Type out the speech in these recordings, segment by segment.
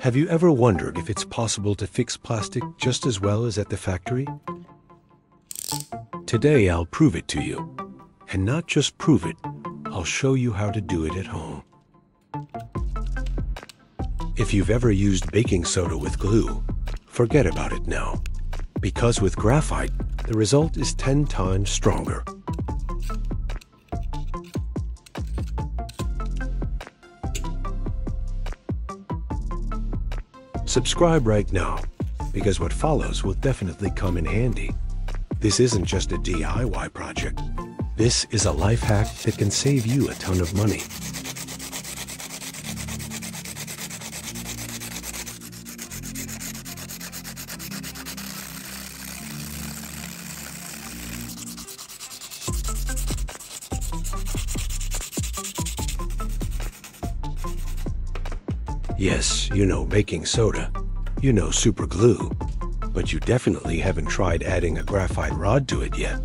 Have you ever wondered if it's possible to fix plastic just as well as at the factory? Today I'll prove it to you. And not just prove it, I'll show you how to do it at home. If you've ever used baking soda with glue, forget about it now. Because with graphite, the result is 10 times stronger. Subscribe right now, because what follows will definitely come in handy. This isn't just a DIY project. This is a life hack that can save you a ton of money. Yes, you know baking soda. You know super glue. But you definitely haven't tried adding a graphite rod to it yet.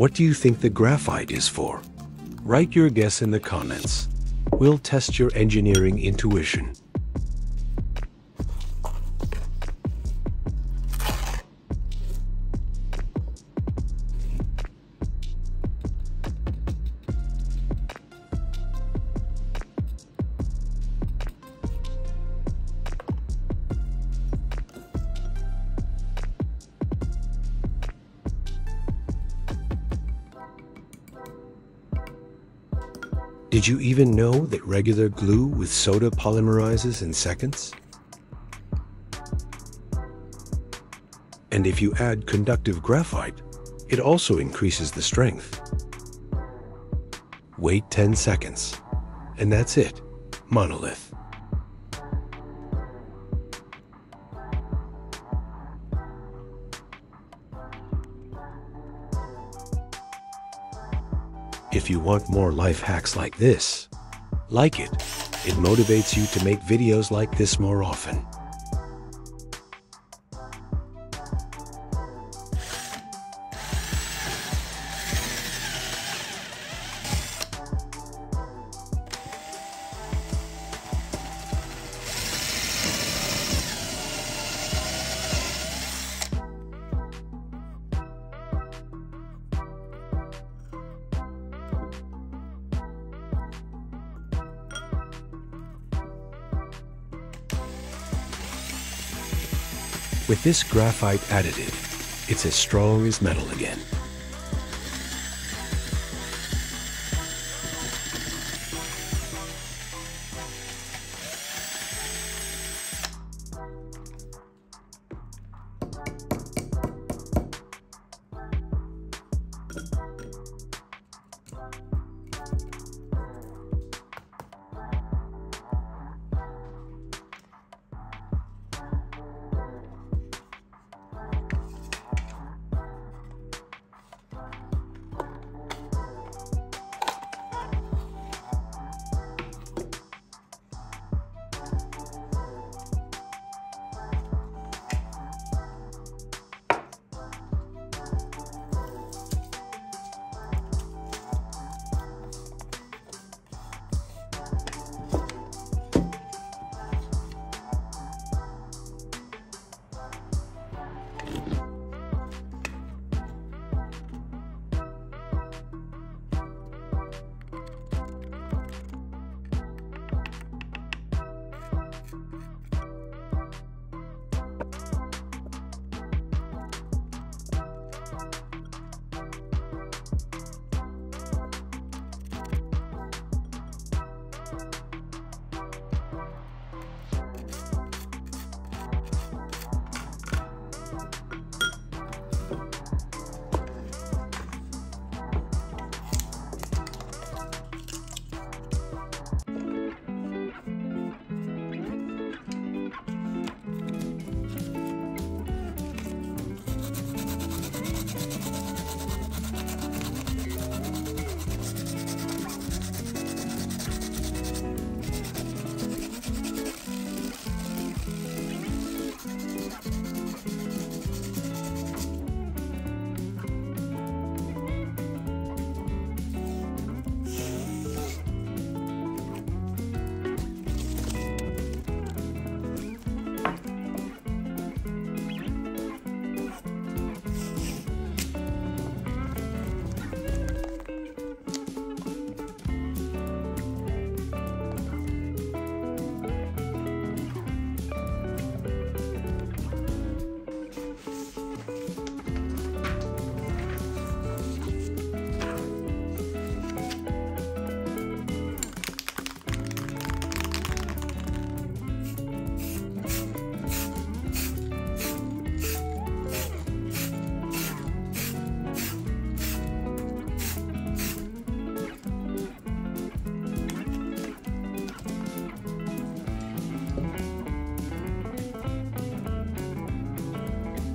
What do you think the graphite is for? Write your guess in the comments. We'll test your engineering intuition. Did you even know that regular glue with soda polymerizes in seconds? And if you add conductive graphite, it also increases the strength. Wait 10 seconds, and that's it, monolith. If you want more life hacks like this, like it. It motivates you to make videos like this more often. With this graphite additive, it's as strong as metal again.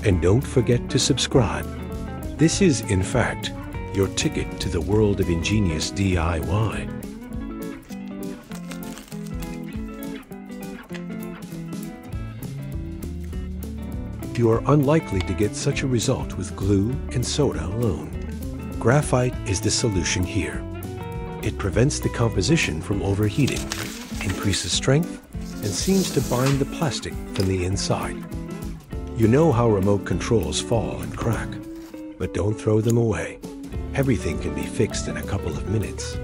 And don't forget to subscribe. This is, in fact, your ticket to the world of ingenious DIY. You are unlikely to get such a result with glue and soda alone. Graphite is the solution here. It prevents the composition from overheating, increases strength, and seems to bind the plastic from the inside. You know how remote controls fall and crack, but don't throw them away. Everything can be fixed in a couple of minutes.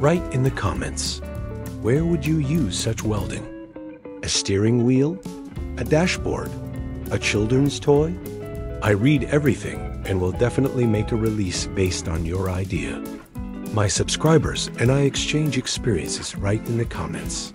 Write in the comments, where would you use such welding? A steering wheel? A dashboard? A children's toy? I read everything and will definitely make a release based on your idea. My subscribers and I exchange experiences right in the comments.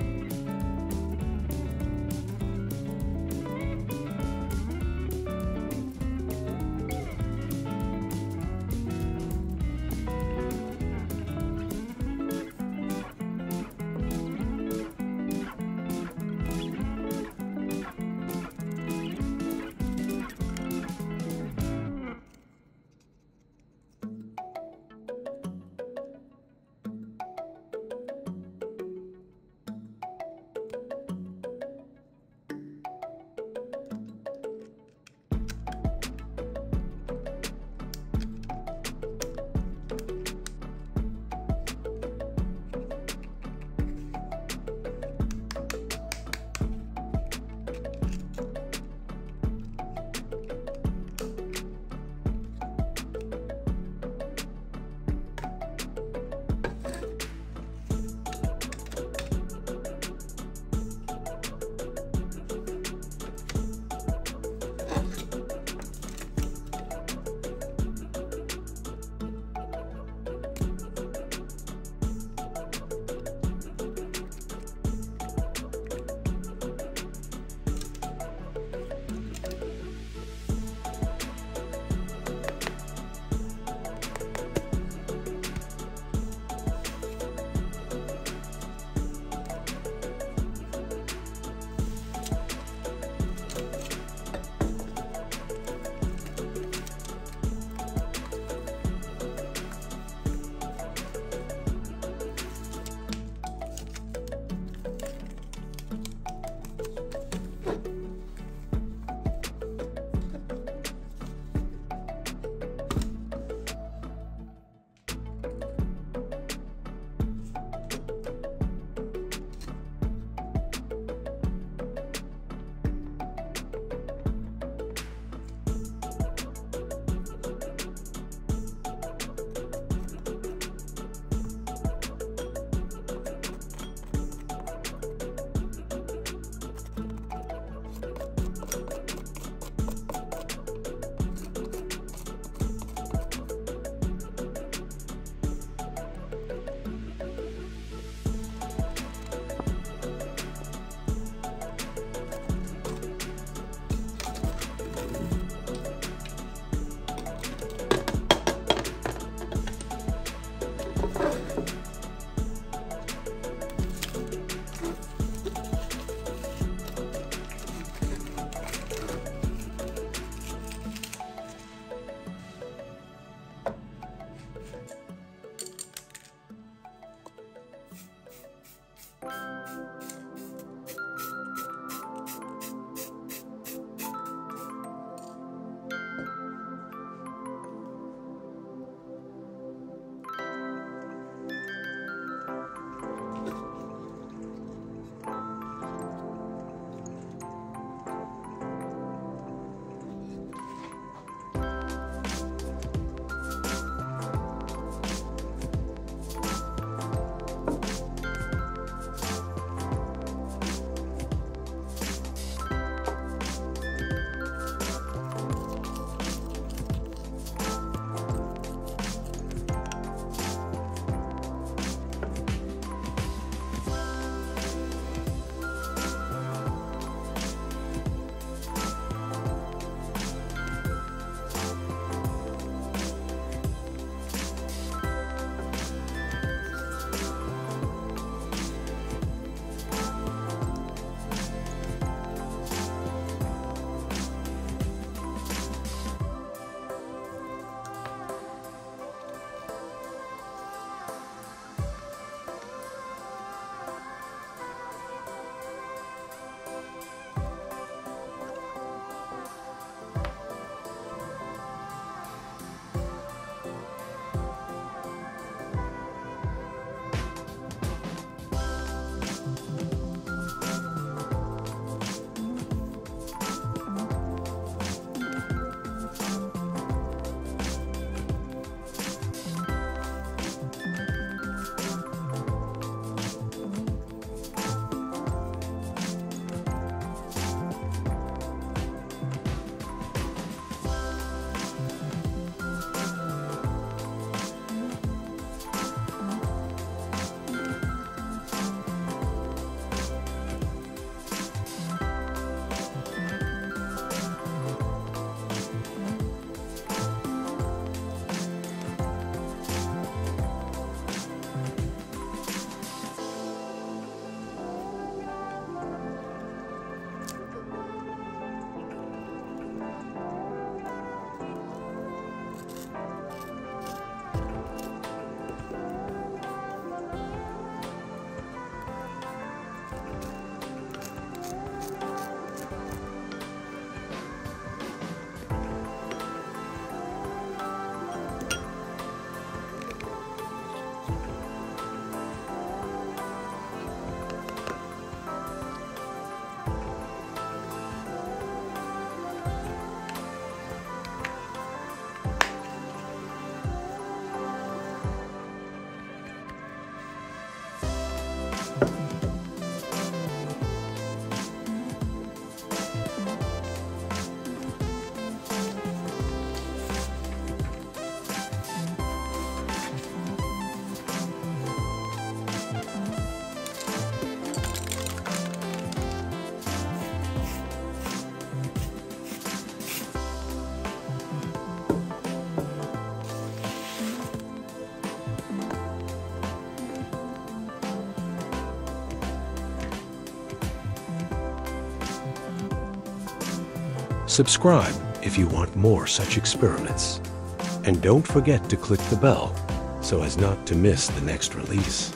Subscribe if you want more such experiments. And don't forget to click the bell so as not to miss the next release.